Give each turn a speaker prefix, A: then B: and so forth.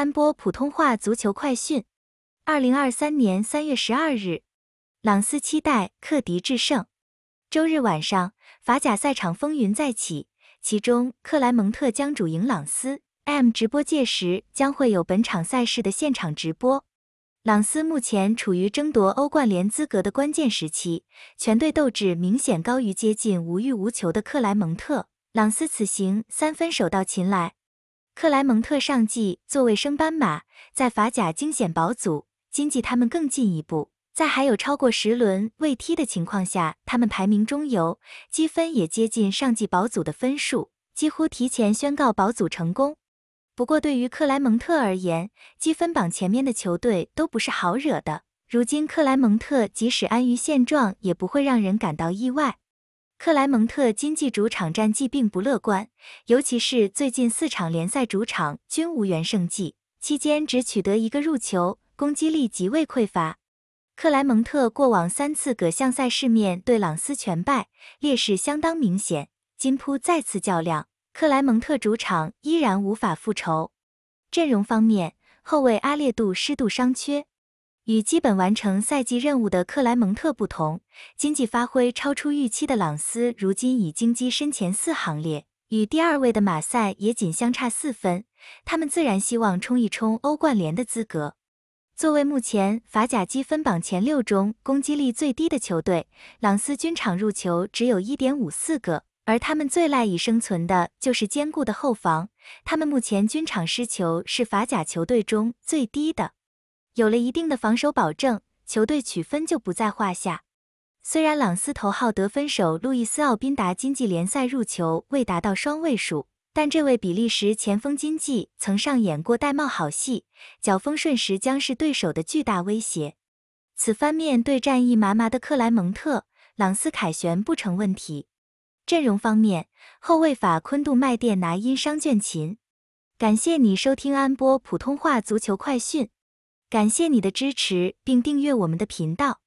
A: 安波普通话足球快讯，二零二三年三月十二日，朗斯期待克敌制胜。周日晚上，法甲赛场风云再起，其中克莱蒙特将主迎朗斯。M 直播届时将会有本场赛事的现场直播。朗斯目前处于争夺欧冠联资格的关键时期，全队斗志明显高于接近无欲无求的克莱蒙特。朗斯此行三分手到擒来。克莱蒙特上季作为升班马，在法甲惊险保组，今季他们更进一步，在还有超过十轮未踢的情况下，他们排名中游，积分也接近上季保组的分数，几乎提前宣告保组成功。不过，对于克莱蒙特而言，积分榜前面的球队都不是好惹的。如今，克莱蒙特即使安于现状，也不会让人感到意外。克莱蒙特今季主场战绩并不乐观，尤其是最近四场联赛主场均无缘胜绩，期间只取得一个入球，攻击力极为匮乏。克莱蒙特过往三次各项赛事面对朗斯全败，劣势相当明显。金扑再次较量，克莱蒙特主场依然无法复仇。阵容方面，后卫阿列杜适度伤缺。与基本完成赛季任务的克莱蒙特不同，经济发挥超出预期的朗斯如今已经跻身前四行列，与第二位的马赛也仅相差四分。他们自然希望冲一冲欧冠联的资格。作为目前法甲积分榜前六中攻击力最低的球队，朗斯均场入球只有一点五四个，而他们最赖以生存的就是坚固的后防。他们目前均场失球是法甲球队中最低的。有了一定的防守保证，球队取分就不在话下。虽然朗斯头号得分手路易斯·奥宾达今季联赛入球未达到双位数，但这位比利时前锋今季曾上演过戴帽好戏，脚风顺时将是对手的巨大威胁。此番面对战意麻麻的克莱蒙特，朗斯凯旋不成问题。阵容方面，后卫法昆杜麦店拿因伤倦勤。感谢你收听安波普通话足球快讯。感谢你的支持，并订阅我们的频道。